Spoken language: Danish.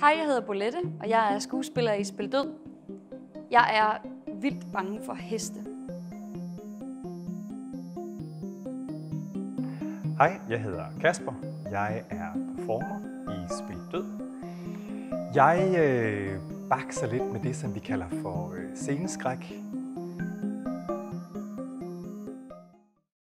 Hej, jeg hedder Bolette, og jeg er skuespiller i Spil Død. Jeg er vildt bange for heste. Hej, jeg hedder Kasper. Jeg er performer i Spil Død. Jeg øh, bakser lidt med det, som vi kalder for øh, sceneskræk.